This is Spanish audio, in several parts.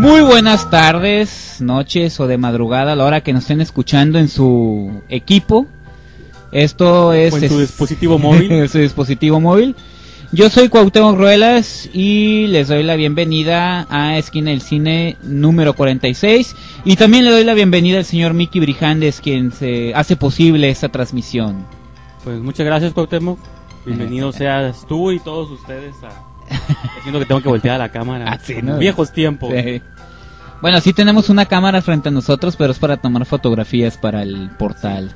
Muy buenas tardes, noches o de madrugada a la hora que nos estén escuchando en su equipo. Esto es, O en su es- dispositivo móvil. en su dispositivo móvil. Yo soy Cuauhtémoc Ruelas y les doy la bienvenida a Esquina del Cine número 46 y también le doy la bienvenida al señor Mickey Brijandes quien se hace posible esta transmisión. Pues muchas gracias, Cuauhtémoc. Bienvenido seas tú y todos ustedes a... Siento que tengo que voltear a la cámara. Ah, sí, como ¿no? Viejos tiempos. Sí. Bueno, sí tenemos una cámara frente a nosotros, pero es para tomar fotografías para el portal.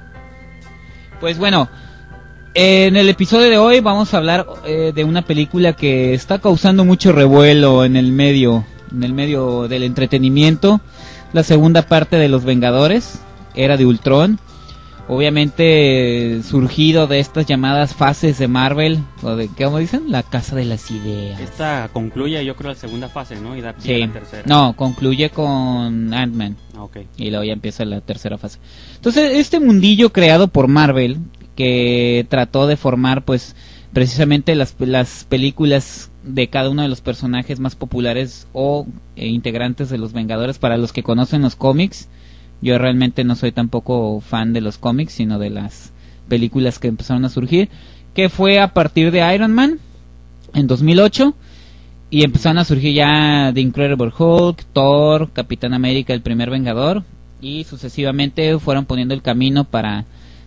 Pues bueno, en el episodio de hoy vamos a hablar eh, de una película que está causando mucho revuelo en el medio, en el medio del entretenimiento. La segunda parte de Los Vengadores, era de Ultron. Obviamente surgido de estas llamadas fases de Marvel, o de, ¿cómo dicen? La casa de las ideas. Esta concluye, yo creo, la segunda fase, ¿no? Y da pie Sí. a la tercera. No, concluye con Ant-Man. Ah, ok. Y luego ya empieza la tercera fase. Entonces, este mundillo creado por Marvel, que trató de formar, pues, precisamente las, las películas de cada uno de los personajes más populares o eh, integrantes de los Vengadores, para los que conocen los cómics, yo realmente no soy tampoco fan de los cómics, sino de las películas que empezaron a surgir, que fue a partir de Iron Man en 2008 y empezaron a surgir ya The Incredible Hulk, Thor, Capitán América, el primer Vengador y sucesivamente fueron poniendo el camino para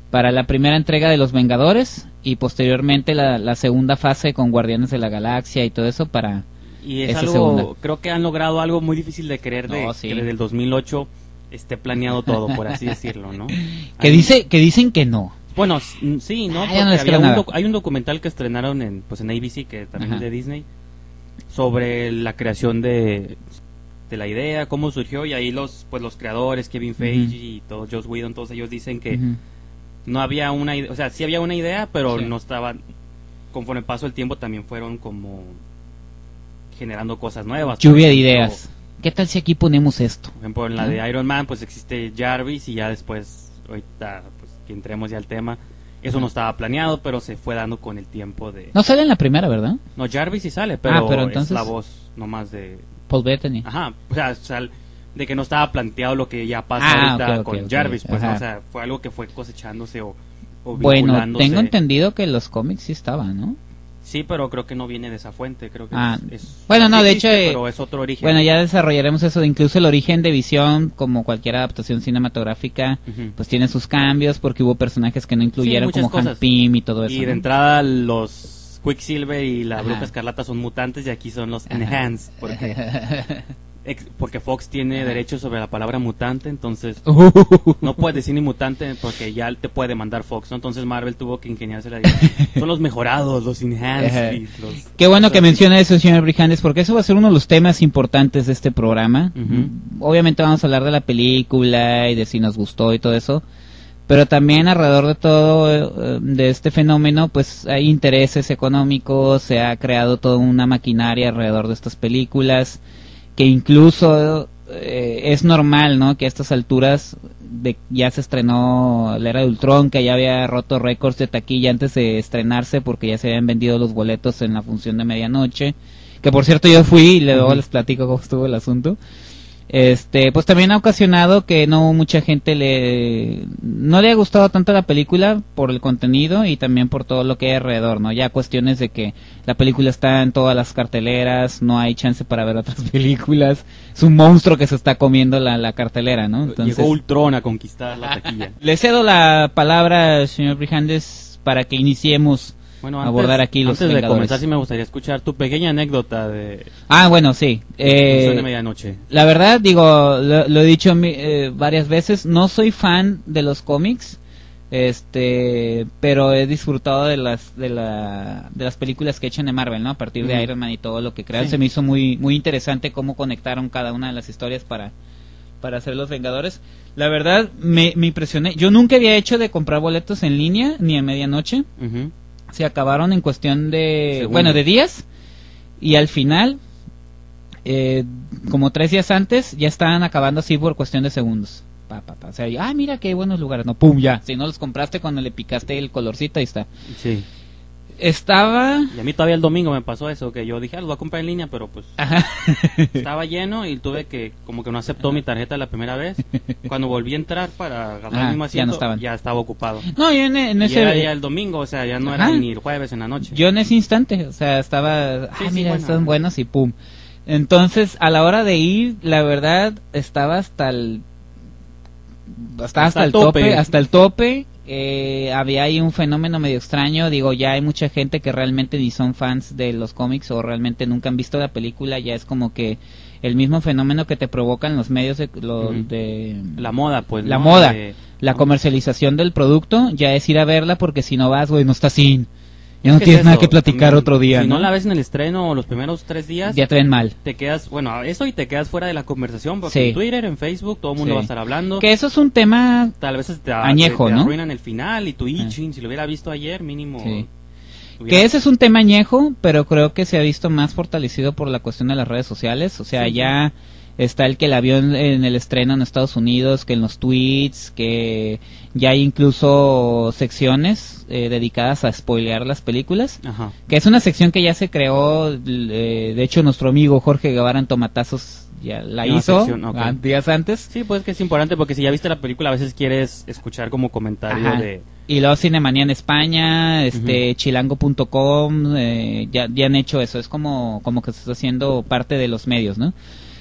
para la primera entrega de los Vengadores y posteriormente la, la segunda fase con Guardianes de la Galaxia y todo eso para Y es algo, segunda. creo que han logrado algo muy difícil de creer de No, sí. que desde el 2008 esté planeado todo, por así decirlo, ¿no? que dice que dicen que no. Bueno, sí, ¿no? Porque había un hay un documental que estrenaron en, pues, en ABC, que también Ajá. es de Disney, sobre la creación de, de la idea, cómo surgió, y ahí los, pues, los creadores, Kevin Feige y todos, Joss Whedon, todos ellos dicen que no había una idea, o sea, sí había una idea, pero Sí. no estaban, conforme pasó el tiempo también fueron como generando cosas nuevas. Lluvia de ideas. ¿Qué tal si aquí ponemos esto? Por ejemplo, en la de Iron Man, pues existe Jarvis y ya después, ahorita, pues que entremos ya al tema, eso no estaba planeado, pero se fue dando con el tiempo de... No sale en la primera, ¿verdad? No, Jarvis sí sale, pero, Ah, pero entonces- es la voz nomás de... Paul Bettany. Ajá, o sea, sal- de que no estaba planteado lo que ya pasa Ah, ahorita ok, ok, con ok, Jarvis, pues. ¿no? o sea, fue algo que fue cosechándose o, o Bueno, tengo entendido que los cómics sí estaban, ¿no? Sí, pero creo que no viene de esa fuente, creo que Ah, es, es- bueno, no, sí de existe, hecho, eh, pero es otro origen. Bueno, ya desarrollaremos eso, de incluso el origen de Visión, como cualquier adaptación cinematográfica, Ujú. pues tiene sus cambios porque hubo personajes que no incluyeron muchas como Hank cosas. Pym y todo eso. Y de ¿no? entrada los Quicksilver y la Ajá. Bruja Escarlata son mutantes y aquí son los Ajá. Enhanced, porque, porque Fox tiene derechos sobre la palabra mutante, entonces Uh, no puedes decir ni mutante porque ya te puede demandar Fox, ¿no? Entonces Marvel tuvo que ingeniársela. y- Son los mejorados, los enhanced. Los- Qué bueno que menciona eso, señor Brijandes, porque eso va a ser uno de los temas importantes de este programa. Obviamente vamos a hablar de la película y de si nos gustó y todo eso. Pero también alrededor de todo eh, de este fenómeno, pues hay intereses económicos, se ha creado toda una maquinaria alrededor de estas películas, que incluso eh, es normal, ¿no? Que a estas alturas de, ya se estrenó la era de Ultron, que ya había roto récords de taquilla antes de estrenarse porque ya se habían vendido los boletos en la función de medianoche. Que por cierto yo fui y luego les platico cómo estuvo el asunto. Este, pues también ha ocasionado que no mucha gente le no le ha gustado tanto la película por el contenido y también por todo lo que hay alrededor, ¿no? Ya cuestiones de que la película está en todas las carteleras, no hay chance para ver otras películas, es un monstruo que se está comiendo la, la cartelera, ¿no? Entonces, Llegó Ultron a conquistar la taquilla. le cedo la palabra, señor Brijandes, para que iniciemos. Bueno, Abordar aquí los antes de Vengadores. comenzar, sí me gustaría escuchar tu pequeña anécdota de Ah, bueno, sí. Función de Eh, Medianoche. La verdad, digo, lo, lo he dicho eh, varias veces, no soy fan de los cómics, este, pero he disfrutado de las de, la, de las películas que echan de Marvel, ¿no? A partir de Ujú. Iron Man y todo lo que crean, Sí. se me hizo muy muy interesante cómo conectaron cada una de las historias para para hacer los Vengadores. La verdad, me, me impresioné. Yo nunca había hecho de comprar boletos en línea ni a medianoche. Ujú. Se acabaron en cuestión de, bueno, de días. Y al final, eh, como tres días antes, ya estaban acabando así por cuestión de segundos. Pa, pa, pa. O sea, ah, mira qué buenos lugares. No, pum, ya. Si no los compraste cuando le picaste el colorcito, ahí está. Sí. Estaba... Y a mí todavía el domingo me pasó eso, que yo dije, ah, lo voy a comprar en línea, pero pues Ajá. estaba lleno y tuve que, como que no aceptó mi tarjeta la primera vez. Cuando volví a entrar para agarrar Ah, el mismo ya asiento, no estaban. ya estaba ocupado. No, yo en, en Y ese... era ya el domingo, o sea, ya no era ni el jueves en la noche. Yo en ese instante, o sea, estaba, ah, Sí, mira, bueno. están buenos y pum. Entonces, a la hora de ir, la verdad, estaba hasta el, hasta, Hasta el el tope, tope. hasta el tope. Eh, había ahí un fenómeno medio extraño, digo, ya hay mucha gente que realmente ni son fans de los cómics o realmente nunca han visto la película, ya es como que el mismo fenómeno que te provocan los medios de, lo- de La moda, pues. La ¿no? moda. De- la comercialización del producto, ya es ir a verla porque si no vas, güey, no está sin. Ya no ¿Qué es tienes nada que platicar También, otro día. Si no ¿no? la ves en el estreno los primeros tres días, ya te ven mal. te quedas, bueno, eso y te quedas fuera de la conversación, porque Sí. en Twitter, en Facebook, todo el mundo Sí. va a estar hablando. Que eso es un tema Tal vez te, Añejo, te, te ¿no? arruinan el final y tu itching, si lo hubiera visto ayer, mínimo. Sí. que ese es un tema añejo, pero creo que se ha visto más fortalecido por la cuestión de las redes sociales. O sea, ya está el que la vio en, en el estreno en Estados Unidos, que en los tweets, que ya hay incluso secciones eh, dedicadas a spoilear las películas. Ajá. Que es una sección que ya se creó, eh, de hecho nuestro amigo Jorge Guevara en Tomatazos ya la hizo sección, días antes. Sí, pues que es importante porque si ya viste la película, a veces quieres escuchar como comentario Ajá. de. Y luego Cinemanía en España, este chilango.com, eh, ya, ya han hecho eso, es como, como que se está haciendo parte de los medios, ¿no?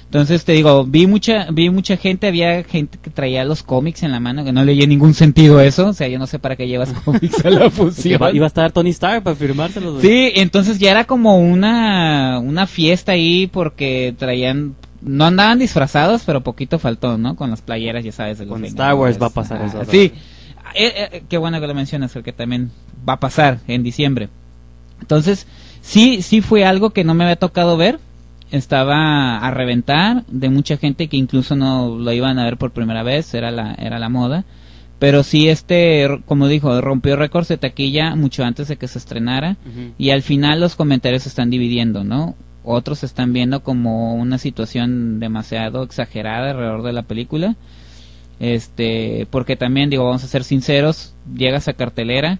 Entonces te digo, vi mucha, vi mucha gente, había gente que traía los cómics en la mano, que no leía ningún sentido eso, o sea, yo no sé para qué llevas cómics a la fusión. iba a estar Tony Stark para firmárselos. Sí, entonces ya era como una, una fiesta ahí porque traían, no andaban disfrazados, pero poquito faltó, ¿no? Con las playeras, ya sabes. De los Con Star Wars va a pasar eso. Sí, Eh, eh, qué bueno que lo mencionas, porque también va a pasar en diciembre. Entonces, sí, sí fue algo que no me había tocado ver. Estaba a reventar de mucha gente que incluso no lo iban a ver por primera vez, era la, era la moda. Pero sí, este, como dijo, rompió récords de taquilla mucho antes de que se estrenara. Y al final los comentarios se están dividiendo, ¿no? Otros están viendo como una situación demasiado exagerada alrededor de la película. Este, porque también digo, vamos a ser sinceros, llegas a cartelera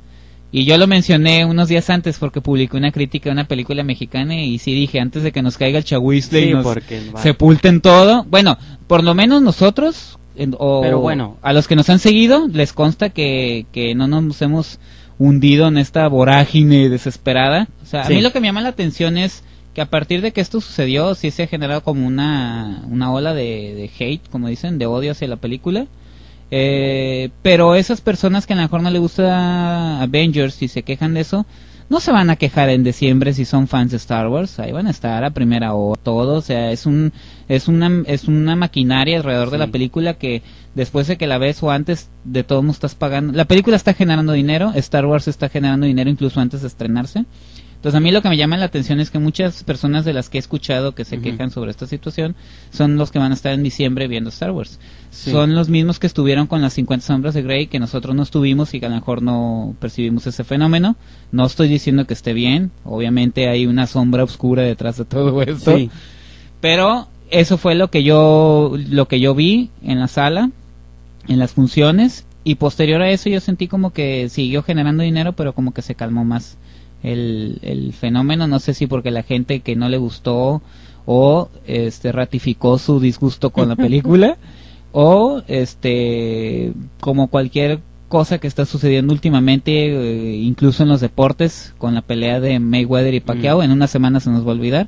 y yo lo mencioné unos días antes porque publiqué una crítica de una película mexicana y sí dije, antes de que nos caiga el chahuizle Sí, y nos va- sepulten todo, bueno, por lo menos nosotros o Pero bueno. a los que nos han seguido les consta que, que no nos hemos hundido en esta vorágine desesperada. O sea, a mí lo que me llama la atención es que a partir de que esto sucedió, sí se ha generado como una, una ola de, de hate, como dicen, de odio hacia la película. Eh, pero esas personas que a lo mejor no le gusta Avengers y se quejan de eso, no se van a quejar en diciembre si son fans de Star Wars, ahí van a estar a primera hora todo, o sea, es un es una es una maquinaria alrededor de la película que después de que la ves o antes de todo mundo estás pagando. La película está generando dinero, Star Wars está generando dinero incluso antes de estrenarse. Entonces a mí lo que me llama la atención es que muchas personas de las que he escuchado que se quejan sobre esta situación son los que van a estar en diciembre viendo Star Wars. Sí. Son los mismos que estuvieron con las 50 sombras de Grey que nosotros no estuvimos y que a lo mejor no percibimos ese fenómeno. No estoy diciendo que esté bien, obviamente hay una sombra oscura detrás de todo esto, Sí. pero eso fue lo que yo lo que yo vi en la sala, en las funciones y posterior a eso yo sentí como que siguió generando dinero, pero como que se calmó más el, el fenómeno, no sé si porque la gente que no le gustó o este ratificó su disgusto con la película o este como cualquier cosa que está sucediendo últimamente eh, incluso en los deportes con la pelea de Mayweather y Pacquiao Mm. en una semana se nos va a olvidar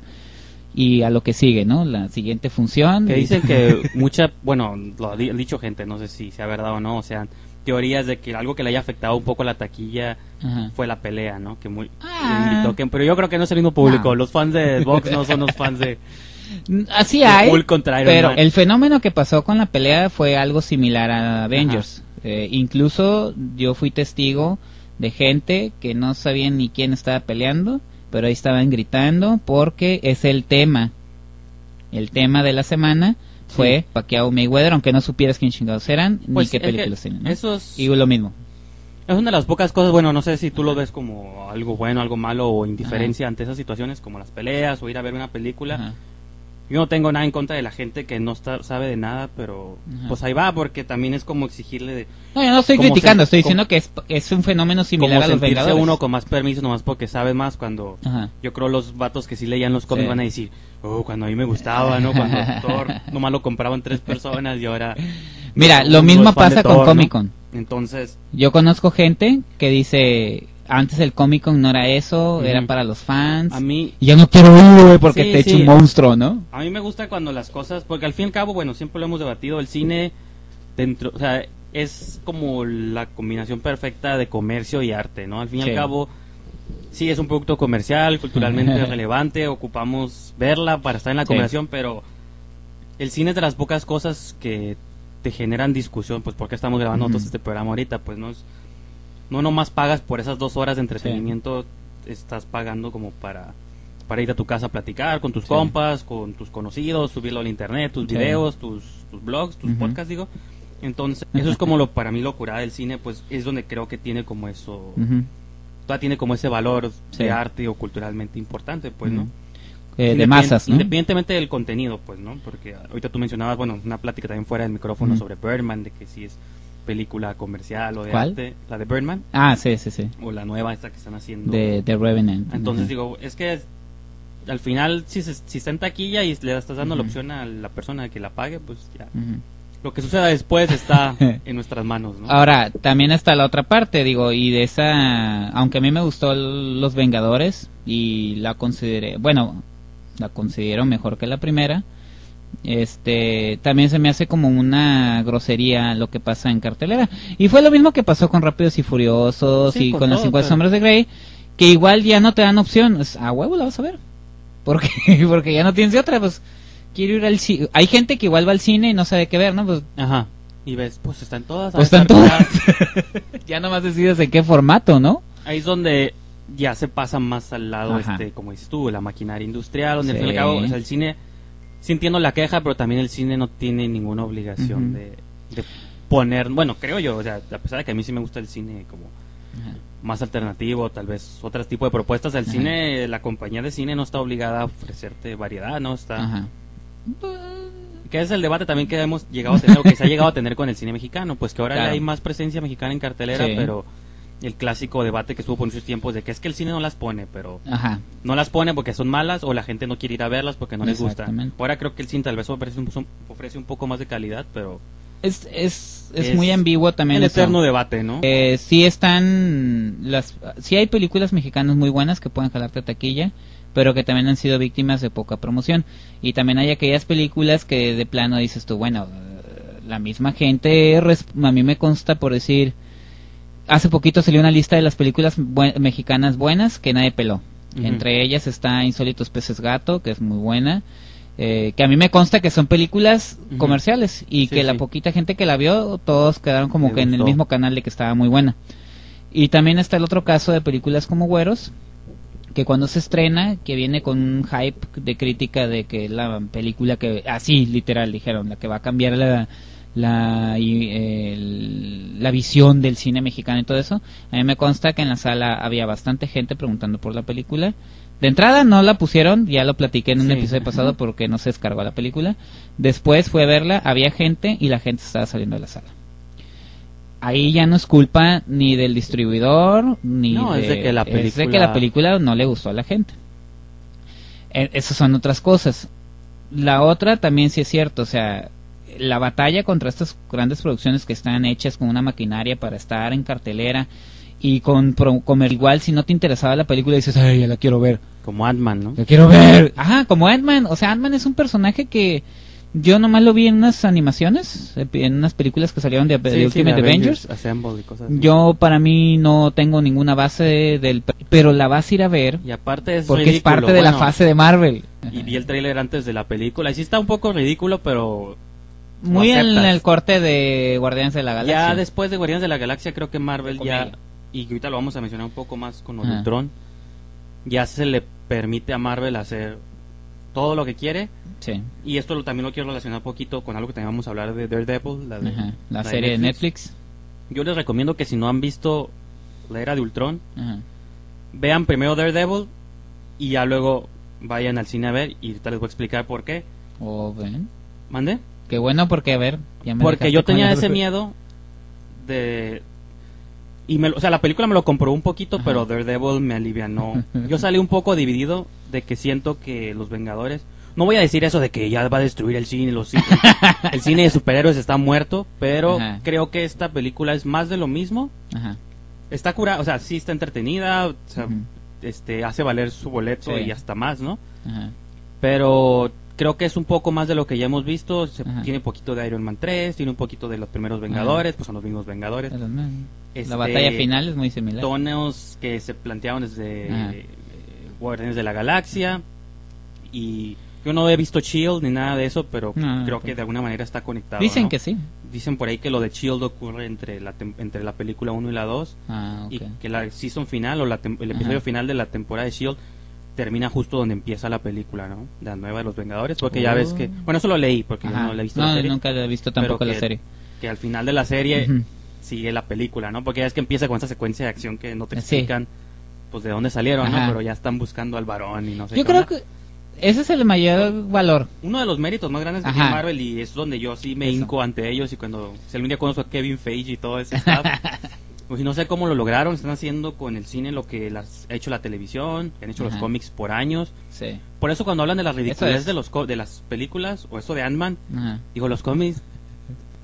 y a lo que sigue, ¿no? La siguiente función. Que dicen que mucha, bueno, lo ha dicho gente, no sé si sea verdad o no, o sea, teorías de que algo que le haya afectado un poco la taquilla Ajá. fue la pelea, ¿no? Que muy Ah. invitó pero yo creo que no es el mismo público, No. los fans de Box no son los fans de, Así de hay. Hulk contra Iron Pero Man. el fenómeno que pasó con la pelea fue algo similar a Avengers. Eh, incluso yo fui testigo de gente que no sabían ni quién estaba peleando, pero ahí estaban gritando porque es el tema. El tema de la semana fue Pacquiao Mayweather, aunque no supieras quién chingados eran Pues, ni qué es que películas tenían. ¿no? Eso es, Y lo mismo. es una de las pocas cosas, bueno, no sé si tú lo ves como algo bueno, algo malo o indiferencia ante esas situaciones como las peleas o ir a ver una película. Ajá. Yo no tengo nada en contra de la gente que no está, sabe de nada, pero Ajá. pues ahí va, porque también es como exigirle de No, yo no estoy criticando, se- estoy diciendo que es, es un fenómeno similar como a los Vengadores. uno con más permiso nomás porque sabe más cuando Ajá. yo creo los vatos que sí leían los cómics Sí. van a decir, oh, cuando a mí me gustaba, ¿no? Cuando Thor nomás lo compraban tres personas y ahora... Mira, uno lo mismo pasa con Thor, ¿no? Comic Con. Entonces, Yo conozco gente que dice, antes el Comic Con no era eso, Ujú. era para los fans. a mí Y ya no quiero ir, güey, porque Sí, te echa sí. un monstruo, ¿no? A mí me gusta cuando las cosas, porque al fin y al cabo, bueno, siempre lo hemos debatido, el cine dentro, o sea, es como la combinación perfecta de comercio y arte, ¿no? Al fin y Sí. al cabo, sí es un producto comercial, culturalmente relevante, ocupamos verla para estar en la Sí. conversación, pero el cine es de las pocas cosas que te generan discusión, pues porque estamos grabando Ujú. nosotros este programa ahorita, pues no es, no nomás pagas por esas dos horas de entretenimiento, estás pagando como para para ir a tu casa a platicar con tus Sí. compas, con tus conocidos, subirlo al internet, tus Sí. videos, tus, tus blogs, tus Ujú. podcasts, digo. Entonces, eso es como lo para mí lo curada del cine, pues es donde creo que tiene como eso, Ujú. todavía tiene como ese valor Sí. de arte o culturalmente importante, pues, ¿no? Eh, de masas, ¿no? Independientemente del contenido, pues, ¿no? Porque ahorita tú mencionabas, bueno, una plática también fuera del micrófono sobre Birdman, de que si es película comercial o de ¿Cuál? arte, la de Birdman, Ah, sí, sí, sí. o la nueva esta que están haciendo. De, de Revenant. Entonces Ujú. digo, es que al final si, se- si está en taquilla y le estás dando la Ujú. opción a la persona que la pague, pues ya. Ujú. Lo que suceda después está en nuestras manos, ¿no? Ahora, también está la otra parte, digo, y de esa, aunque a mí me gustó Los Vengadores y la consideré, bueno, la considero mejor que la primera, este, también se me hace como una grosería lo que pasa en cartelera. Y fue lo mismo que pasó con Rápidos y Furiosos Sí, y con con las todo, 50 pero- sombras de Grey, que igual ya no te dan opción, es, a huevo la vas a ver. Porque, porque ya no tienes de otra, pues quiero ir al cine. Hay gente que igual va al cine y no sabe qué ver, ¿no? Pues Ajá. Y ves, pues están todas. pues están todas. ya nomás decides en qué formato, ¿no? Ahí es donde ya se pasa más al lado, Ajá. este, como dices tú, la maquinaria industrial, donde al Sí. fin y al cabo, o sea, el cine, sí entiendo la queja, pero también el cine no tiene ninguna obligación de, de poner, bueno, creo yo, o sea, a pesar de que a mí sí me gusta el cine como más alternativo, tal vez otro tipo de propuestas. El cine, la compañía de cine no está obligada a ofrecerte variedad, ¿no? Está, que es el debate también que hemos llegado a tener, o que se ha llegado a tener con el cine mexicano, pues que ahora Claro. hay más presencia mexicana en cartelera, Sí. pero el clásico debate que estuvo por muchos tiempos de que es que el cine no las pone, pero Ajá. no las pone porque son malas o la gente no quiere ir a verlas porque no les gusta. Ahora creo que el cine tal vez ofrece un, ofrece un poco más de calidad, pero Es, es, es, Es muy ambiguo también. el eso. eterno debate, ¿no? Eh, sí están las sí hay películas mexicanas muy buenas que pueden jalarte a taquilla pero que también han sido víctimas de poca promoción y también hay aquellas películas que de plano dices tú bueno la misma gente a mí me consta por decir hace poquito salió una lista de las películas mexicanas buenas que nadie peló. Entre ellas está Insólitos peces gato que es muy buena eh, que a mí me consta que son películas comerciales y Sí, que la sí. poquita gente que la vio todos quedaron como Me que en el mismo canal de que estaba muy buena. Y también está el otro caso de películas como Güeros, que cuando se estrena, que viene con un hype de crítica de que la película que, así literal dijeron, la que va a cambiar la, la, el- la visión del cine mexicano y todo eso. A mí me consta que en la sala había bastante gente preguntando por la película. De entrada no la pusieron, ya lo platiqué en un Sí. episodio pasado porque no se descargó la película. Después fue a verla, había gente y la gente estaba saliendo de la sala ahí ya no es culpa ni del distribuidor ni No, de, es de que la es de que película- la película no le gustó a la gente Eh, esas son otras cosas la otra también sí es cierto o sea la batalla contra estas grandes producciones que están hechas con una maquinaria para estar en cartelera y con comer igual si no te interesaba la película dices ay ya la quiero ver Como Ant-Man, ¿no? la quiero ver ajá como Ant-Man o sea Ant-Man es un personaje que yo nomás lo vi en unas animaciones en unas películas que salieron de, de Sí, sí, Ultimate de Avengers cosas así. yo para mí no tengo ninguna base del pero la vas a ir a ver Y aparte es porque es parte de la fase de Marvel. Y vi el tráiler antes de la película y sí está un poco ridículo, pero Muy en el corte de Guardianes de la Galaxia. ya después de Guardianes de la Galaxia creo que Marvel ya y ahorita lo vamos a mencionar un poco más con. Ultron, ya se le permite a Marvel hacer todo lo que quiere Sí, y esto lo- también lo quiero relacionar un poquito con algo que también vamos a hablar de Daredevil, la, de- la serie de Netflix. Yo les recomiendo que si no han visto la era de Ultron, Ajá. vean primero Daredevil y ya luego vayan al cine a ver y ahorita les voy a explicar por qué. Oh, ven. ¿Mande? Qué bueno porque, a ver, ya me Porque yo tenía ese miedo de... Y me, o sea, la película me lo compró un poquito, Ajá. pero Daredevil me alivianó. Yo salí un poco dividido de que siento que los Vengadores... No voy a decir eso de que ya va a destruir el cine, los cine- el cine de superhéroes está muerto, pero Ajá. creo que esta película es más de lo mismo. Ajá. Está cura, o sea, sí está entretenida, o sea, este hace valer su boleto Sí. y hasta más, ¿no? Ajá. Pero creo que es un poco más de lo que ya hemos visto. Se- tiene un poquito de Iron Man 3, tiene un poquito de los primeros Vengadores, pues son los mismos Vengadores. No, Este, La batalla final es muy similar. Tonos que se planteaban desde Ajá. eh, Guardianes de la Galaxia. Y yo no he visto Shield ni nada de eso, pero No, creo que de alguna manera está conectado. Dicen ¿no? que sí. Dicen por ahí que lo de Shield ocurre entre la, entre la película 1 y la 2. Ah, ok. Y que la season final o la el episodio Ajá. final de la temporada de Shield termina justo donde empieza la película, ¿no? La nueva de los Vengadores, porque ya Oh. ves que, bueno, eso lo leí porque yo no la he visto No, la serie, nunca he visto tampoco la que- serie. que al final de la serie sigue la película, ¿no? Porque ya es que empieza con esa secuencia de acción que no te Sí. explican pues de dónde salieron, ¿no? Pero ya están buscando al varón y no sé Yo qué creo onda. que ese es el mayor valor. uno de los méritos más grandes tiene Marvel y es donde yo sí me Eso. hinco ante ellos y cuando si algún día conozco a Kevin Feige y todo ese staff pues no sé cómo lo lograron están haciendo con el cine lo que las, ha hecho la televisión han hecho los cómics por años. Sí. por eso cuando hablan de las ridiculeces es. de los co- de las películas o eso de Ant-Man digo los cómics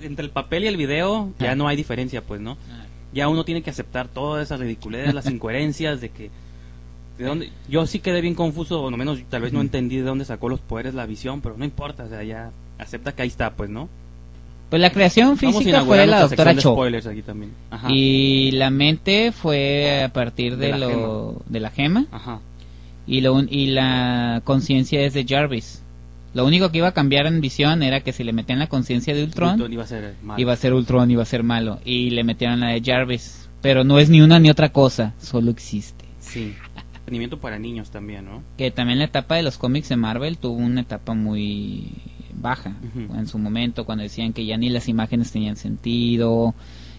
entre el papel y el video ya no hay diferencia pues no ya uno tiene que aceptar todas esas ridiculeces, las incoherencias de que de dónde yo sí quedé bien confuso, o no menos tal vez no entendí de dónde sacó los poderes la visión, pero no importa, o sea, ya acepta que ahí está, pues, ¿no? Pues la creación física fue la doctora Cho. spoilers aquí también. Ajá. Y la mente fue a partir de, De la lo de la gema Ajá. y lo y la conciencia es de Jarvis. Lo único que iba a cambiar en visión era que si le metían la conciencia de Ultron, Ultron iba a ser malo. iba a ser Ultron, iba a ser malo y le metieron la de Jarvis, pero no es ni una ni otra cosa, solo existe. Sí. Entretenimiento para niños también, ¿no? Que también la etapa de los cómics de Marvel tuvo una etapa muy baja en su momento cuando decían que ya ni las imágenes tenían sentido,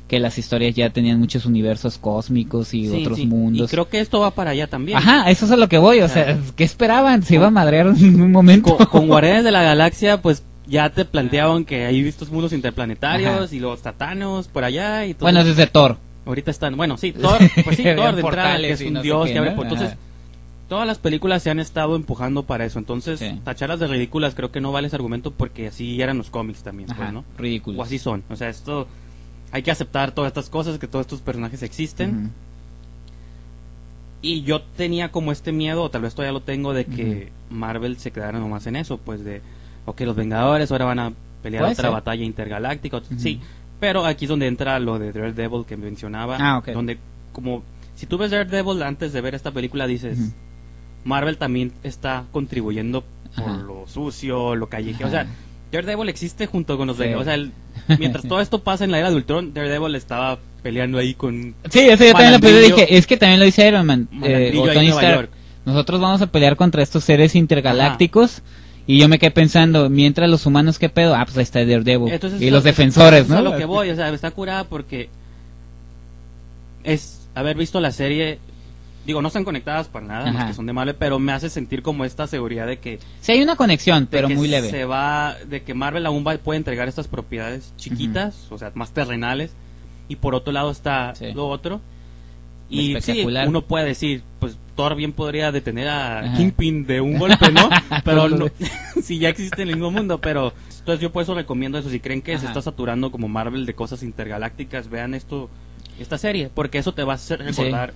que las historias ya tenían muchos universos cósmicos y Sí, otros sí. mundos. Y creo que esto va para allá también. Ajá, eso es a lo que voy, o sea, ¿qué esperaban? Se iba a madrear en un momento. Con, con Guardianes de la Galaxia, pues ya te planteaban que hay estos mundos interplanetarios Ajá. y los tatanos por allá y todo. bueno, desde Thor. Ahorita están, bueno, sí, Thor, pues sí, Thor de entrada, que es un dios que abre Entonces, Ajá. Todas las películas se han estado empujando para eso. Entonces, Sí. tacharlas de ridículas creo que no vale ese argumento porque así eran los cómics también, pues, Ajá, ¿no? ridículos. O así son. O sea, esto hay que aceptar todas estas cosas, que todos estos personajes existen. Y yo tenía como este miedo, o tal vez todavía lo tengo, de que Marvel se quedara nomás en eso, pues de, ok, los Vengadores ahora van a pelear otra ser. batalla intergaláctica, sí, pero aquí es donde entra lo de Daredevil que mencionaba, Ah, ok. donde como, si tú ves Daredevil antes de ver esta película dices. Marvel también está contribuyendo por Ajá. lo sucio, lo callejero, o sea, Daredevil existe junto con los Sí. O sea, el- mientras todo esto pasa en la era de Ultron, Daredevil estaba peleando ahí con Sí, eso yo también lo dije, es que también lo dice Iron Man, eh, o Tony Stark. Nosotros vamos a pelear contra estos seres intergalácticos. Y yo me quedé pensando, mientras los humanos, ¿qué pedo? Ah, pues ahí está Daredevil. Entonces, y los defensores, eso ¿no? es a lo que voy, o sea, está curada porque es haber visto la serie. Digo, no están conectadas para nada, más que son de Marvel, pero me hace sentir como esta seguridad de que, Sí, hay una conexión, pero muy leve. se va, de que Marvel aún va, puede entregar estas propiedades chiquitas, o sea, más terrenales, y por otro lado está Sí. lo otro. Y sí, Espectacular. uno puede decir, pues Thor bien podría detener a Ajá. Kingpin de un golpe, ¿no? pero no, si ya existe en el mismo mundo, pero entonces yo por eso recomiendo eso, si creen que se está saturando como Marvel de cosas intergalácticas, vean esto, esta serie, porque eso te va a hacer recordar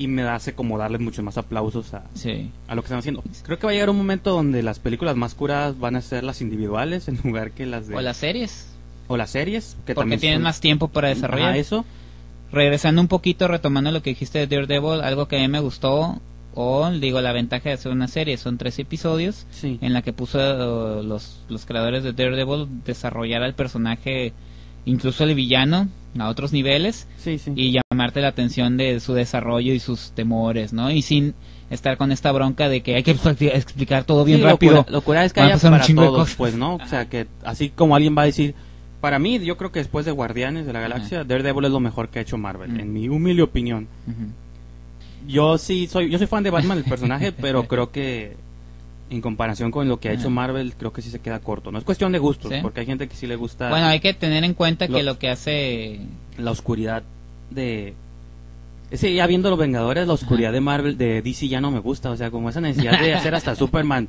y me hace como darles muchos más aplausos a, Sí. a lo que están haciendo. Creo que va a llegar un momento donde las películas más curadas van a ser las individuales en lugar que las de O las series. o las series, que Porque también tienen son- más tiempo para desarrollar. Ajá, eso. Regresando un poquito, retomando lo que dijiste de Daredevil, algo que a mí me gustó, o digo, la ventaja de hacer una serie, son tres episodios Sí. en la que puso eh, los, los creadores de Daredevil desarrollar al personaje, incluso el villano, a otros niveles, Sí, sí. y llamarte la atención de su desarrollo y sus temores, ¿no? Y sin estar con esta bronca de que hay que expli- explicar todo bien Sí, rápido. Locura, locura es que haya para todos, pues, ¿no? O sea, que así como alguien va a decir, para mí, yo creo que después de Guardianes de la Galaxia, Daredevil es lo mejor que ha hecho Marvel, Mm. en mi humilde opinión. Yo sí soy, yo soy fan de Batman, el personaje, pero creo que en comparación con lo que ha hecho. Marvel, creo que sí se queda corto. No es cuestión de gustos, Sí. porque hay gente que sí le gusta Bueno, hay que tener en cuenta que Lo- que hace... la oscuridad de... Ese, ya viendo los Vengadores, la oscuridad de Marvel, de DC ya no me gusta. O sea, como esa necesidad de hacer hasta Superman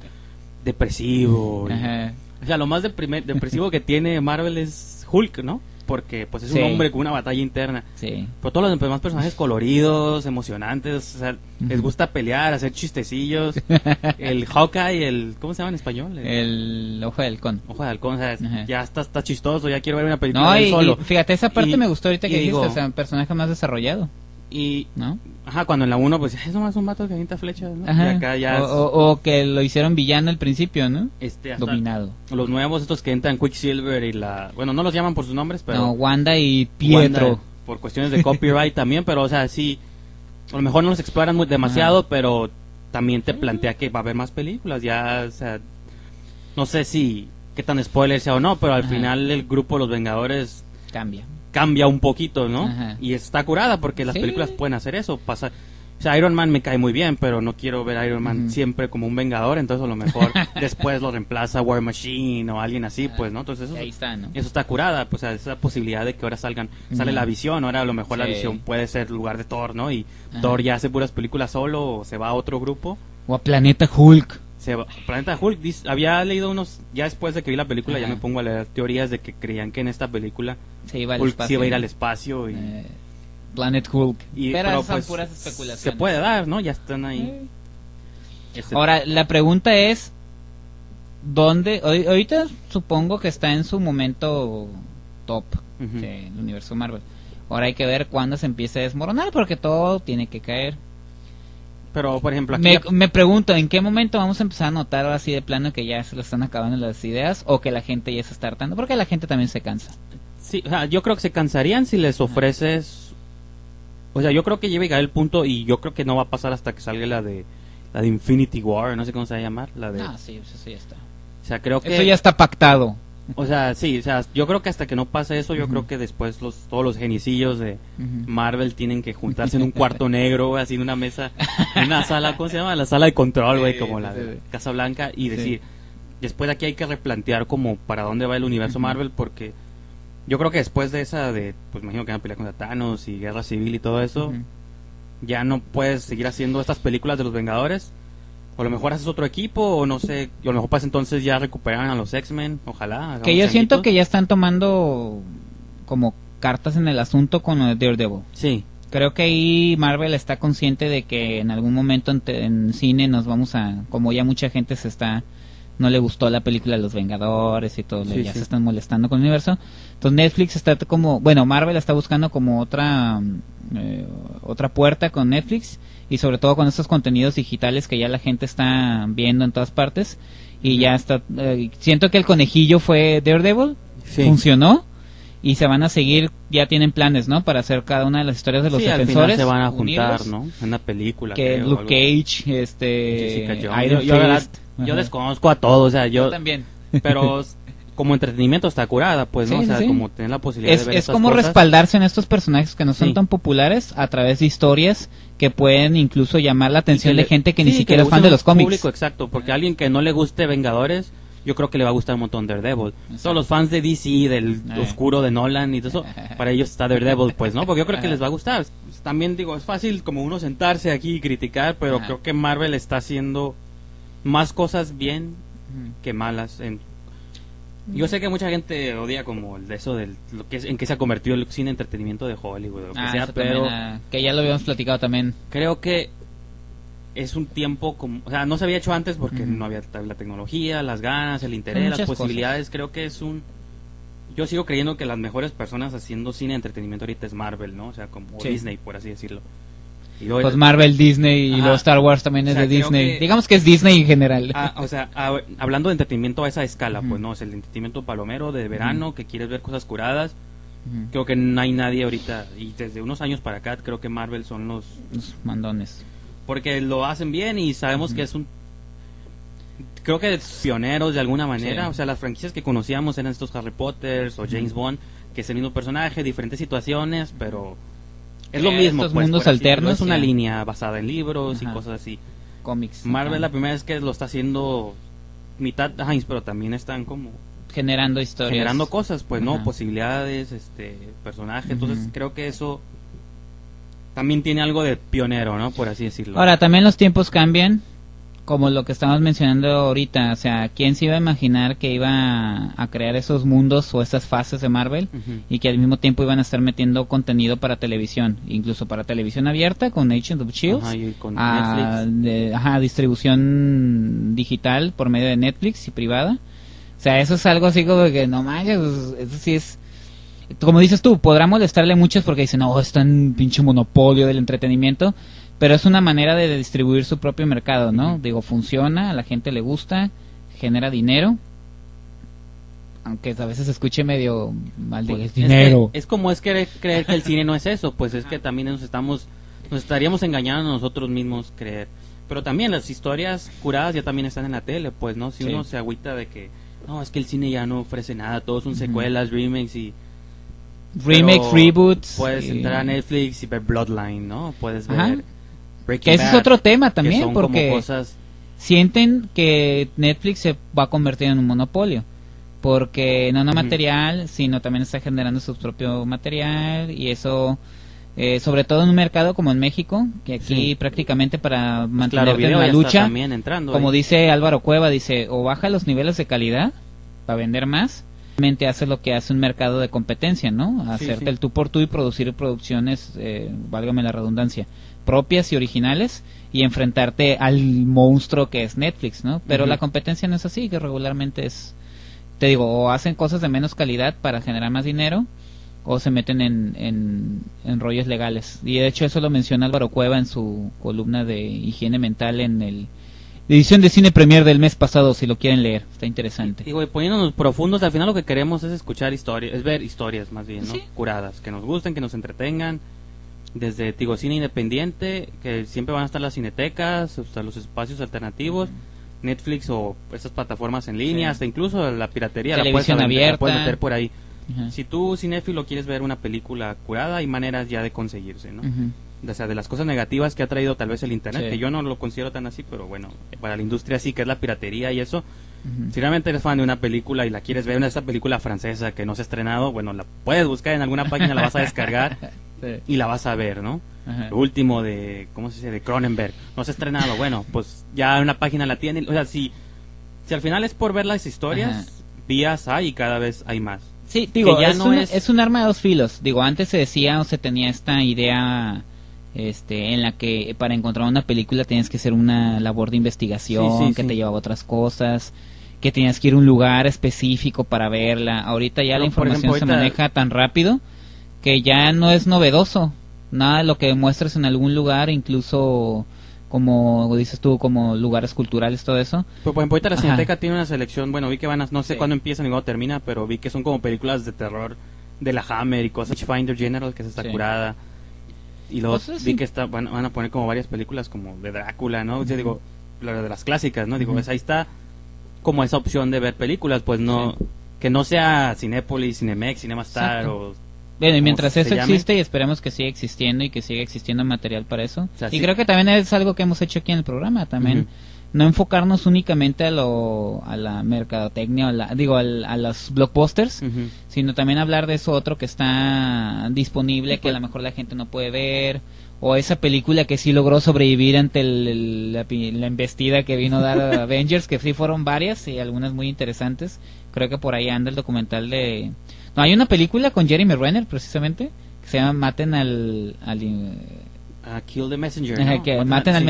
depresivo. y-. O sea, lo más depresivo que tiene Marvel es Hulk, ¿no? Porque pues es Sí. un hombre con una batalla interna. Sí. Pero todos los demás personajes coloridos, emocionantes, o sea, les gusta pelear, hacer chistecillos. el Hawkeye, el ¿cómo se llama en español? El, El ojo de halcón. Ojo de halcón, o sea, ya está, está chistoso, ya quiero ver una película No, y, solo. y fíjate, esa parte Y- me gustó ahorita que dijiste, digo- o sea, un personaje más desarrollado, Y, ¿no? ajá, cuando en la 1, pues es nomás un vato que avienta flechas, ¿no? Ajá. Y acá ya o, es, o- o que lo hicieron villano al principio, ¿no? este, hasta Dominado. los nuevos, estos que entran, Quicksilver y la... Bueno, no los llaman por sus nombres, pero... no, Wanda y Pietro. Wanda, por cuestiones de copyright también, pero o sea, sí, a lo mejor no los exploran muy, demasiado, pero también te plantea que va a haber más películas, ya, o sea, no sé si qué tan spoiler sea o no, pero al Ajá. final el grupo Los Vengadores Cambia. Cambia un poquito, ¿no? Ajá. Y está curada porque las Sí. películas pueden hacer eso, pasa o sea, Iron Man me cae muy bien, pero no quiero ver a Iron Man siempre como un vengador, entonces a lo mejor después lo reemplaza War Machine o alguien así, pues, ¿no? Entonces eso, Ahí está, ¿no? eso está curada, pues, o sea, esa posibilidad de que ahora salgan, sale la visión, ahora a lo mejor la visión puede ser lugar de Thor, ¿no? Y. Thor ya hace puras películas solo o se va a otro grupo. O a Planeta Hulk. Se va, Planeta Hulk, había leído unos, ya después de que vi la película, ya me pongo a leer teorías de que creían que en esta película Se iba al Hulk espacio. sí iba a ir al espacio y, Eh, Planet Hulk. y- pero, pero, son pues, puras especulaciones. Se puede dar, ¿no? Ya están ahí. Eh. Este- Ahora, la pregunta es, ¿dónde? hoy- ahorita supongo que está en su momento top del universo Marvel. Ahora hay que ver cuándo se empieza a desmoronar porque todo tiene que caer. pero, por ejemplo, aquí Me, ya- me pregunto, ¿en qué momento vamos a empezar a notar así de plano que ya se le están acabando las ideas o que la gente ya se está hartando? Porque la gente también se cansa. Sí, o sea, yo creo que se cansarían si les ofreces. O sea, yo creo que ya llegar el punto y yo creo que no va a pasar hasta que salga la de la de Infinity War, no sé cómo se va a llamar, la de. Ah, sí, eso sí ya está. o sea, creo que. Eso ya está pactado. O sea, sí, o sea, yo creo que hasta que no pase eso, yo creo que después los todos los genicillos de. Marvel tienen que juntarse en un cuarto negro, así en una mesa, en una sala, ¿cómo se llama? La sala de control, güey, Sí, como sí, la de sí. Casa Blanca y decir, después de aquí hay que replantear como para dónde va el universo. Marvel porque yo creo que después de esa de, pues imagino que van a pelear contra Thanos y Guerra Civil y todo eso, ya no puedes seguir haciendo estas películas de los Vengadores. O a lo mejor haces otro equipo, o no sé, y a lo mejor para ese entonces ya recuperan a los X-Men, ojalá. Que yo siento que ya están tomando como cartas en el asunto con Daredevil. Sí, Creo que ahí Marvel está consciente de que en algún momento en, te- en cine nos vamos a, como ya mucha gente se está, no le gustó la película de los Vengadores y todo, Sí, ya sí. se están molestando con el universo. Entonces Netflix está como, bueno, Marvel está buscando como otra, mm, eh, otra puerta con Netflix y sobre todo con estos contenidos digitales que ya la gente está viendo en todas partes y ya está, eh, siento que el conejillo fue Daredevil, sí. funcionó y se van a seguir, ya tienen planes, ¿no? Para hacer cada una de las historias de los sí, al defensores. final se van a juntar, ¿no? En una película. Que creo, Luke. Cage, este, Jessica Jones. Iron Yo, yo, verdad, desconozco a todos, o sea, Yo yo, también. pero como entretenimiento está curada, pues, ¿no? Sí, o sea, sí, como tener la posibilidad Es, de ver es como cosas. respaldarse en estos personajes que no son tan populares a través de historias que pueden incluso llamar la atención de le- gente que ni siquiera es fan de los cómics. Público, exacto, porque a alguien que no le guste Vengadores, yo creo que le va a gustar un montón Daredevil. Todos los fans de DC, del Eh. oscuro de Nolan y todo eso, para ellos está Daredevil, pues, ¿no? Porque yo creo que les va a gustar. También digo, es fácil como uno sentarse aquí y criticar, pero Ajá. creo que Marvel está haciendo más cosas bien que malas. En... Yo sé que mucha gente odia como el de eso del lo que es, en que se ha convertido el cine entretenimiento de Hollywood, lo que Ah, sea, pero también, ah, que ya lo habíamos platicado también. creo que es un tiempo como, o sea, no se había hecho antes porque no había la tecnología, las ganas, el interés, las cosas. posibilidades. Creo que es un yo sigo creyendo que las mejores personas haciendo cine de entretenimiento ahorita es Marvel, ¿no? O sea, como Sí. Disney, por así decirlo. Y Pues Marvel, Disney y Ajá. luego Star Wars también es O sea, de Disney. que- Digamos que es Disney en general. Ah, o sea, a- hablando de entretenimiento a esa escala, pues no, es el entretenimiento palomero de verano, que quieres ver cosas curadas. Creo que no hay nadie ahorita, y desde unos años para acá, creo que Marvel son los. Los mandones. Porque lo hacen bien y sabemos que es un. Creo que pioneros de alguna manera. Sí. O sea, las franquicias que conocíamos eran estos Harry Potter o James Bond, que es el mismo personaje, diferentes situaciones, pero. Es lo Eh, mismo. estos pues, mundos alternos, Es una línea basada en libros y cosas así. cómics. Marvel la primera vez que lo está haciendo mitad Heinz, pero también están como generando historias. generando cosas, pues, ¿no? Posibilidades, este, personajes. Entonces creo que eso también tiene algo de pionero, ¿no? Por así decirlo. Ahora, también los tiempos cambian, como lo que estamos mencionando ahorita. O sea, ¿quién se iba a imaginar que iba a crear esos mundos o esas fases de Marvel? Y que al mismo tiempo iban a estar metiendo contenido para televisión, incluso para televisión abierta con Agents of Shields. Ajá, y con a, de- ajá, distribución digital por medio de Netflix y privada. O sea, eso es algo así como que no manches, eso sí es como dices tú, podrá molestarle a muchos porque dicen, no, está en pinche monopolio del entretenimiento, pero es una manera de distribuir su propio mercado, ¿no? Digo, funciona, a la gente le gusta, genera dinero, aunque a veces se escuche medio mal, Pues, diga, es es que- dinero. Es, como es querer creer que el cine no es eso, pues es que también nos estamos, nos estaríamos engañando a nosotros mismos creer. Pero también las historias curadas ya también están en la tele, pues, ¿no? Si Sí. uno se agüita de que, no, es que el cine ya no ofrece nada, todos son secuelas, remakes y... Remakes, pero reboots. Puedes y- entrar a Netflix y ver Bloodline, ¿no? Puedes ver Ajá. Breaking Que ese es otro tema que también, como porque cosas... sienten que Netflix se va a convertir en un monopolio. Porque no no material, sino también está generando su propio material y eso, eh, sobre todo en un mercado como en México, que aquí Sí. prácticamente para pues, mantenerte claro, en la lucha, como ahí. dice Álvaro Cueva, dice, o baja los niveles de calidad para vender más, hace lo que hace un mercado de competencia, ¿no? Hacerte sí. el tú por tú y producir producciones, eh, válgame la redundancia, propias y originales y enfrentarte al monstruo que es Netflix, ¿no? Pero la competencia no es así, que regularmente es, te digo, o hacen cosas de menos calidad para generar más dinero o se meten en, en, en rollos legales. Y de hecho eso lo menciona Álvaro Cueva en su columna de higiene mental en el edición de cine premier del mes pasado, si lo quieren leer. Está interesante. Y, güey, poniéndonos profundos, al final lo que queremos es escuchar historias, es ver historias más bien, ¿no? Sí. Curadas, que nos gusten, que nos entretengan. Desde, digo, cine independiente, que siempre van a estar las cinetecas, hasta los espacios alternativos, Netflix o estas plataformas en línea, Sí. hasta incluso la piratería, la puedes, aventar- la abierta. puedes meter por ahí. Si tú, cinéfilo, quieres ver una película curada, hay maneras ya de conseguirse, ¿no? O sea, de las cosas negativas que ha traído tal vez el Internet, Sí. que yo no lo considero tan así, pero bueno, para la industria sí, que es la piratería y eso, Ujú. si realmente eres fan de una película y la quieres ver, una esta película francesa que no se ha estrenado, bueno, la puedes buscar en alguna página, la vas a descargar Sí. y la vas a ver, ¿no? Ajá. Lo último de, ¿cómo se dice? De Cronenberg, no se ha estrenado, bueno, pues ya una página la tiene, o sea, si, si al final es por ver las historias, Ajá. vías hay y cada vez hay más. Sí, digo, ya es, no un, es- es un arma de dos filos. Digo, antes se decía o se tenía esta idea este, en la que para encontrar una película tenías que hacer una labor de investigación, Sí, sí, que sí. te llevaba a otras cosas, que tenías que ir a un lugar específico para verla. Ahorita ya Pero, la información ejemplo, se maneja tan rápido que ya no es novedoso. Nada de lo que muestres en algún lugar, incluso como dices tú, como lugares culturales, todo eso. Pero por ejemplo, ahorita la Ajá. Cineteca tiene una selección, bueno, vi que van a, no sé Sí. cuándo empieza ni cuándo termina, pero vi que son como películas de terror de la Hammer y cosas. Finder General, que es esta Sí. curada. Y luego Pues, vi sí. que está, van, van a poner como varias películas como de Drácula, ¿no? O sea, Ujú. digo, lo de las clásicas, ¿no? Digo, Ujú. pues ahí está como esa opción de ver películas, pues no, que no sea Cinépolis, Cinemex, Cinemastar o... Bueno, y mientras eso existe y esperemos que siga existiendo y que siga existiendo material para eso. sea, y sí. creo que también es algo que hemos hecho aquí en el programa, también. No enfocarnos únicamente a lo a la mercadotecnia, a la- digo al- a, los blockbusters, sino también hablar de eso otro que está disponible que a lo mejor la gente no puede ver o esa película que sí logró sobrevivir ante el- el- la, la embestida que vino a dar a Avengers, que sí fueron varias y algunas muy interesantes. Creo que por ahí anda el documental de... No, hay una película con Jeremy Renner precisamente que se llama Maten al... al Ah, Kill the Messenger, que maten al sí.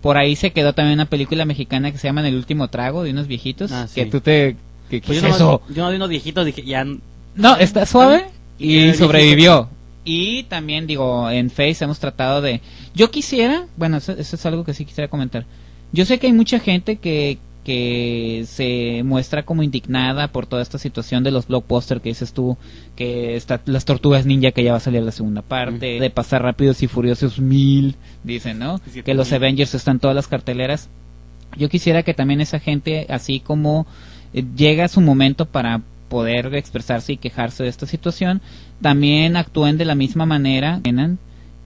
Por ahí se quedó también una película mexicana que se llama el último trago de unos viejitos. Ah, Que tú te... ¿Qué, qué Pues es yo, nomás- eso? yo no vi unos viejitos, dije, ya... No, está suave Y sobrevivió. Y también digo, en Face hemos tratado de... Yo quisiera, bueno, eso, eso es algo que sí quisiera comentar. Yo sé que hay mucha gente que, que se muestra como indignada por toda esta situación de los blockbusters que dices tú, que está las tortugas ninja que ya va a salir la segunda parte, de pasar rápidos y furiosos mil, dicen, ¿no? Que los. Avengers están en todas las carteleras. Yo quisiera que también esa gente, así como eh, llega su momento para poder expresarse y quejarse de esta situación, también actúen de la misma manera,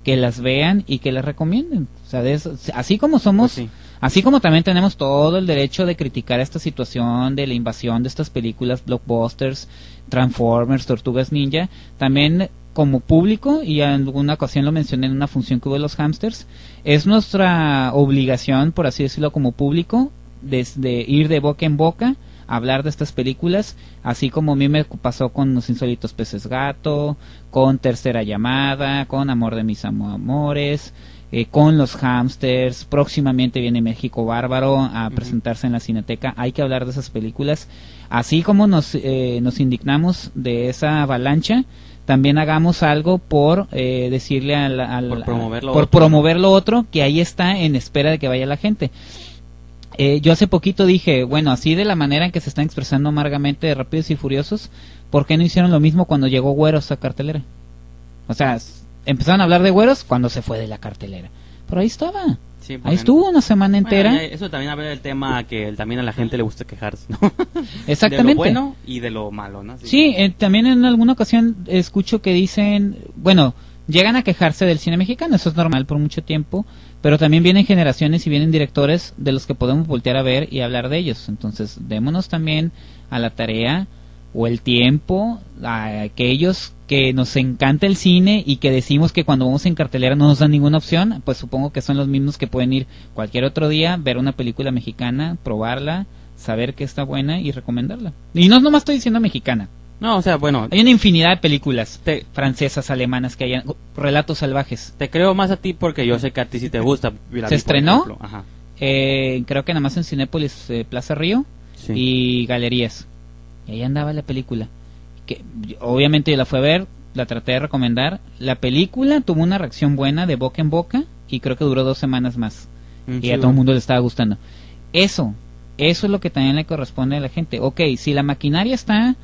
que las vean y que las recomienden. O sea, de eso, así como somos, Pues sí. Así como también tenemos todo el derecho de criticar esta situación de la invasión de estas películas blockbusters, Transformers, Tortugas Ninja, también como público, y en alguna ocasión lo mencioné en una función que hubo de los hamsters, es nuestra obligación, por así decirlo, como público, desde ir de boca en boca, hablar de estas películas, así como a mí me pasó con Los Insólitos Peces Gato, con Tercera Llamada, con Amor de mis Amo- Amores, eh, con Los Hamsters, próximamente viene México Bárbaro a presentarse en la Cineteca, hay que hablar de esas películas, así como nos, eh, nos indignamos de esa avalancha, también hagamos algo por eh, decirle al, al- Por promover lo por otro, promover lo otro que ahí está en espera de que vaya la gente. Eh, yo hace poquito dije, bueno, así de la manera en que se están expresando amargamente de Rápidos y Furiosos, ¿por qué no hicieron lo mismo cuando llegó Güeros a cartelera? O sea, empezaron a hablar de Güeros cuando se fue de la cartelera. Pero ahí estaba. Sí, Ahí estuvo una semana entera. eso también habla del tema que también a la gente le gusta quejarse, ¿no? Exactamente. De lo bueno y de lo malo, ¿no? Sí, eh, también en alguna ocasión escucho que dicen, bueno, llegan a quejarse del cine mexicano, eso es normal por mucho tiempo, pero también vienen generaciones y vienen directores de los que podemos voltear a ver y hablar de ellos. Entonces, démonos también a la tarea o el tiempo a aquellos que nos encanta el cine y que decimos que cuando vamos en cartelera no nos dan ninguna opción, pues supongo que son los mismos que pueden ir cualquier otro día, ver una película mexicana, probarla, saber que está buena y recomendarla. Y no nomás estoy diciendo mexicana. No, o sea, bueno, Hay una infinidad de películas te, francesas, alemanas que hayan relatos salvajes. te creo más a ti porque yo sé que a ti sí te gusta. Por estrenó? Ajá. Eh, creo que nada más en Cinépolis eh, Plaza Río Sí. y galerías. Y ahí andaba la película. Que obviamente yo la fui a ver, la traté de recomendar. La película tuvo una reacción buena de boca en boca y creo que duró dos semanas más. Mm, y a todo el mundo le estaba gustando. Eso, eso es lo que también le corresponde a la gente. Ok, si la maquinaria está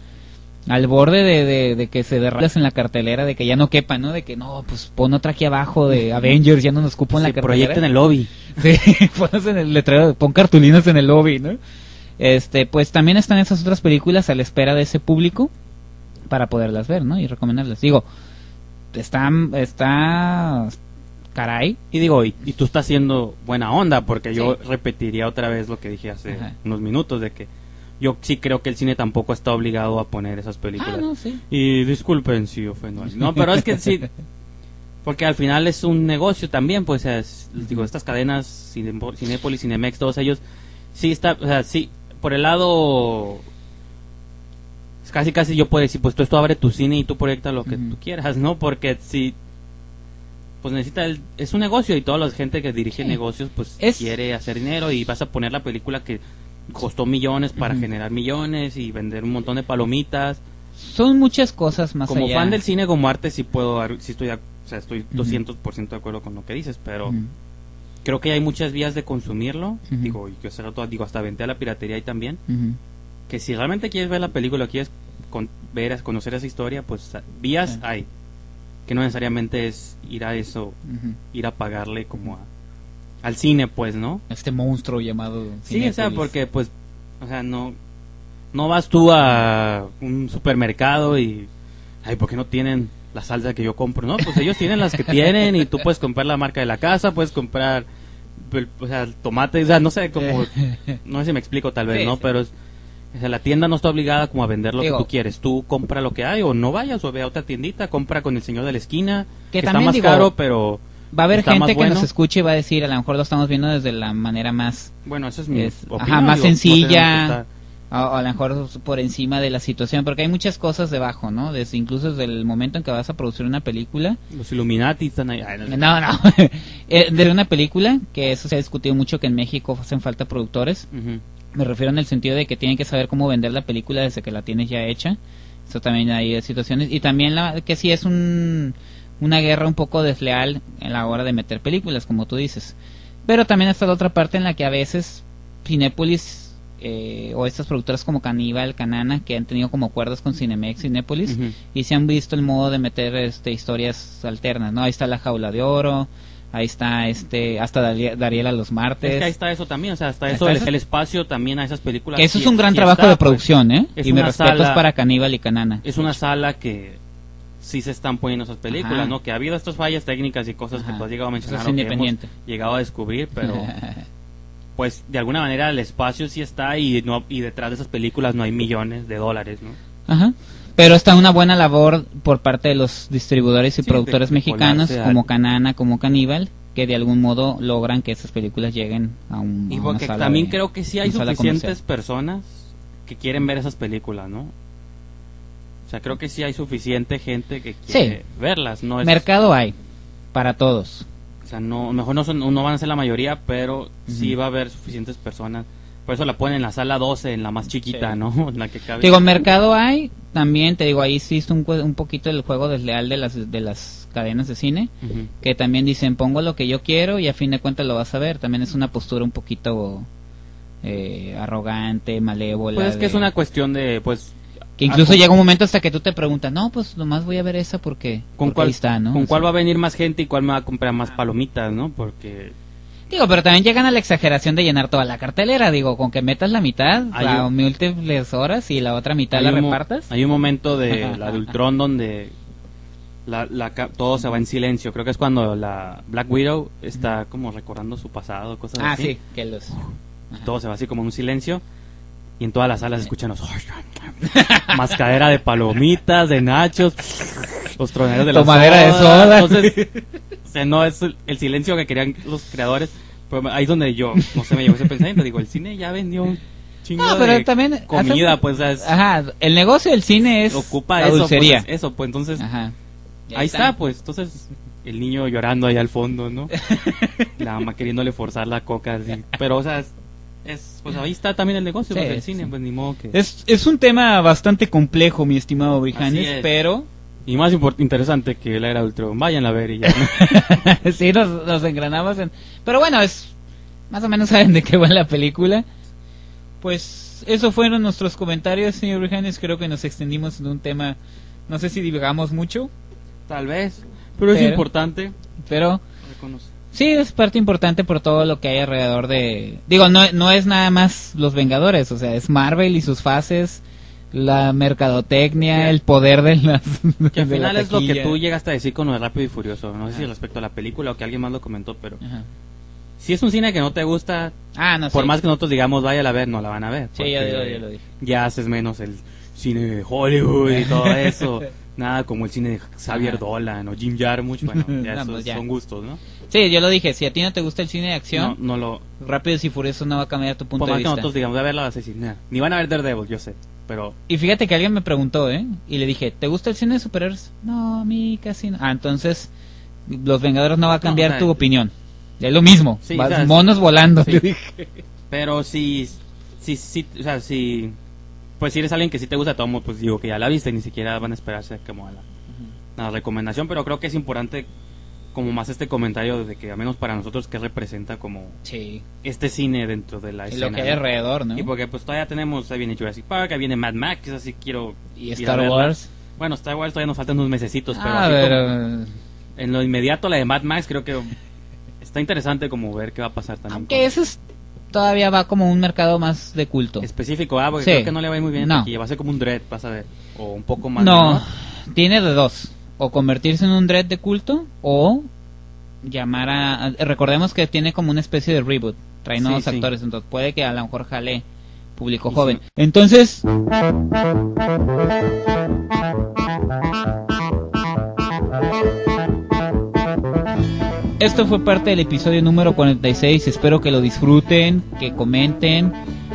al borde de, de, de que se derramas en la cartelera, de que ya no quepa, ¿no? De que no, pues pon otra aquí abajo de Avengers, ya no nos cupo en la cartelera. proyecta en el lobby. Sí, pones en el letrero, pon cartulinas en el lobby, ¿no? Este, pues también están esas otras películas a la espera de ese público para poderlas ver, ¿no? Y recomendarlas. Digo, está, está, caray, Y digo, y, y tú estás haciendo buena onda, porque yo repetiría otra vez lo que dije hace Ajá. unos minutos, de que yo sí creo que el cine tampoco está obligado a poner esas películas. Ah, no, sí. Y disculpen si ofendo. No, pero es que sí, porque al final es un negocio también, pues, es- digo, estas cadenas, Cinepo- Cinépolis, Cinemex, todos ellos, sí está, o sea, sí, por el lado, casi casi yo puedo decir, pues tú esto abre tu cine y tú proyecta lo que Ujú. tú quieras, ¿no? Porque si, pues necesita, el- es un negocio y toda la gente que dirige Sí. negocios, pues Es- quiere hacer dinero y vas a poner la película que costó millones para generar millones y vender un montón de palomitas Son muchas cosas más como allá. fan del cine como arte sí puedo sí estoy o sea, estoy Ujú. 200% de acuerdo con lo que dices pero. Creo que hay muchas vías de consumirlo Ujú. digo y que hace rato digo hasta vente a la piratería y también Ujú. que si realmente quieres ver la película quieres con- ver conocer esa historia pues vías Sí. hay que no necesariamente es ir a eso ir a pagarle como a, al cine pues no Este monstruo llamado. sí o sea porque pues o sea no no vas tú a un supermercado y ay por qué no tienen la salsa que yo compro no pues ellos tienen las que tienen y tú puedes comprar la marca de la casa puedes comprar el- o sea tomate o sea no sé como no sé si me explico tal vez Sí, no sí. pero es- o sea, la tienda no está obligada como a vender lo Digo- que tú quieres tú compra lo que hay o no vayas o ve a otra tiendita compra con el señor de la esquina Que que, está también más digo, caro pero Va a haber está más gente que bueno. nos escuche y va a decir, a lo mejor lo estamos viendo desde la manera más bueno esa es mi Es- opinión, ajá, más digo, sencilla. O a lo mejor por encima de la situación, porque hay muchas cosas debajo, ¿no? Desde, incluso desde el momento en que vas a producir una película. los Illuminati están ahí Ay, no. No, no. Eh, de una película, que eso se ha discutido mucho, que en México hacen falta productores. Ujú. Me refiero en el sentido de que tienen que saber cómo vender la película desde que la tienes ya hecha. Eso también hay situaciones. Y también la, que sí es un, una guerra un poco desleal en la hora de meter películas, como tú dices. Pero también está la otra parte en la que a veces Cinépolis eh, o estas productoras como Caníbal, Canana, que han tenido como acuerdos con Cinemex, Cinépolis, Ujú. y se han visto el modo de meter este historias alternas, ¿no? Ahí está La Jaula de Oro, ahí está este hasta Darie- Dariela los martes. Es que ahí está eso también, o sea, hasta eso, está el, espacio también a esas películas. Que eso es un gran trabajo está, de pues. producción, ¿eh? es y mi una respeto es para Caníbal y Canana. Es una sala que sí se están poniendo esas películas, Ajá. ¿no? Que ha habido estas fallas técnicas y cosas que tú has llegado a mencionar es o que hemos llegado a descubrir, pero pues de alguna manera el espacio sí está y no y detrás de esas películas no hay millones de dólares, ¿no? Ajá. Pero está una buena labor por parte de los distribuidores y Sí, productores mexicanos como Canana, como Caníbal, que de algún modo logran que esas películas lleguen a un Y a una sala también de- creo que sí hay suficientes comercial. personas que quieren ver esas películas, ¿no? O sea, creo que sí hay suficiente gente que quiere verlas, no es, Mercado hay para todos. O sea, no mejor no son no van a ser la mayoría, pero sí Ujú. va a haber suficientes personas. Por eso la ponen en la sala 12, en la más chiquita, Sí. ¿no? En la que cabe. Te digo, mercado hay, también te digo, ahí sí es un, un poquito el juego desleal de las, de las cadenas de cine, que también dicen, pongo lo que yo quiero y a fin de cuentas lo vas a ver. También es una postura un poquito eh, arrogante, malévola. Pues es que de- es una cuestión de pues Que incluso Ah, llega un momento hasta que tú te preguntas, no, pues nomás voy a ver esa porque, con porque cuál ahí está, ¿no? con O cuál sea, va a venir más gente y cuál me va a comprar más palomitas, ¿no? Porque Digo, pero también llegan a la exageración de llenar toda la cartelera, digo, con que metas la mitad a un- múltiples horas y la otra mitad la repartas. Hay un momento de Ajá, la ajá. de Ultron donde la, la todo se va en silencio. Creo que es cuando la Black Widow está como recordando su pasado, cosas Ah, así. sí, que los... Todo se va así como en un silencio. Y en todas las salas escuchan los... Mascadera de palomitas, de nachos, los troneros de la Tomadera de soda. Entonces, o sea, no es el, el silencio que querían los creadores. Pero ahí es donde yo, no sé, me llevó ese pensamiento. Digo, el cine ya vendió un chingo No, pero de también... comida, hace- pues, es- Ajá, el negocio del cine es ocupa la eso, dulcería. pues, eso, pues, entonces... Ajá. Y Ahí está, pues, entonces el niño llorando ahí al fondo, ¿no? la mamá queriéndole forzar la coca, así. Pero, o sea, es, es- pues ahí está también el negocio Sí, pues, del sí. cine, pues ni modo que... Es, es un tema bastante complejo, mi estimado Brijanes, es. pero Y más interesante que la era Ultron. Vayan a ver y ya. ¿no? sí nos, nos engranamos en... Pero bueno, es más o menos saben de qué va la película. Pues eso fueron nuestros comentarios, señor Brijanes. Creo que nos extendimos en un tema, no sé si divagamos mucho, Tal vez. Pero, es importante pero reconocer. Sí es parte importante por todo lo que hay alrededor de... Digo, no, no es nada más los Vengadores, o sea, es Marvel y sus fases, la mercadotecnia, el poder de las... Que al de la final es lo que tú llegaste a decir con lo de Rápido y Furioso. No sé si Ajá. respecto a la película o que alguien más lo comentó, pero Ajá. si es un cine que no te gusta, Ah, no por sí. más que nosotros digamos vaya a ver, no la van a ver. Sí, ya, porque ya- ya lo dije. ya haces menos el cine de Hollywood y todo eso. Nada como el cine de Xavier Ajá. Dolan o Jim Jarmusch. Bueno, ya No, pues ya. son gustos, ¿no? Sí, yo lo dije, si a ti no te gusta el cine de No, acción, no lo. Rápidos y Furiosos no va a cambiar tu punto Por más de que vista. nosotros digamos, de vas a decir, "Nah". Ni van a ver Daredevil, yo sé. Pero Y fíjate que alguien me preguntó, ¿eh? Y le dije, ¿te gusta el cine de superhéroes? No, a mí casi no. Ah, entonces, Los Vengadores no va a cambiar o sea, tu opinión. Es lo mismo, Sí, vas o sea, monos volando. sí. dije. Pero si, si, si, o sea, si, pues si eres alguien que sí te gusta Tomo, pues digo que ya la viste, ni siquiera van a esperarse como a la, a la recomendación, pero creo que es importante como más este comentario de que, al menos para nosotros, que representa como Sí, este cine dentro de la y escena. lo que hay ¿no? alrededor, ¿no? Y porque pues todavía tenemos, ahí viene Jurassic Park, ahí viene Mad Max, así quiero Y Star. Wars. Bueno, Star Wars todavía nos faltan unos mesecitos, pero, Ah, pero... en lo inmediato la de Mad Max creo que está interesante como ver qué va a pasar también. Aunque con- eso es, todavía va como un mercado más de culto. específico, ah, porque Sí. creo que no le va a ir muy bien No. aquí, va a ser como un dread, vas a ver, o un poco más. No, menor. tiene de dos. O convertirse en un dread de culto o llamar a... Recordemos que tiene como una especie de reboot. Trae Sí, nuevos sí. actores, entonces puede que a lo mejor jale público joven. Entonces... Esto fue parte del episodio número 46. Espero que lo disfruten, que comenten.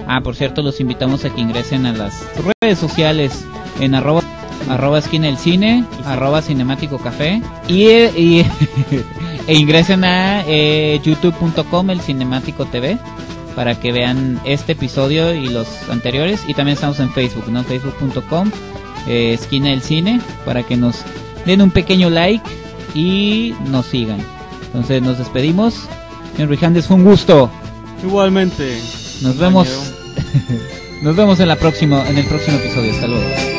Ah, por cierto, los invitamos a que ingresen a las redes sociales en arroba, arroba esquina del cine, arroba cinemático café y, y- e ingresen a eh, youtube.com el cinemático TV para que vean este episodio y los anteriores y también estamos en Facebook, ¿no? Facebook.com eh, esquina del cine para que nos den un pequeño like y nos sigan. Entonces nos despedimos. Señor Rijandes, fue un gusto. Igualmente. Nos vemos. Nos vemos en la próxima, en el próximo episodio. Hasta luego.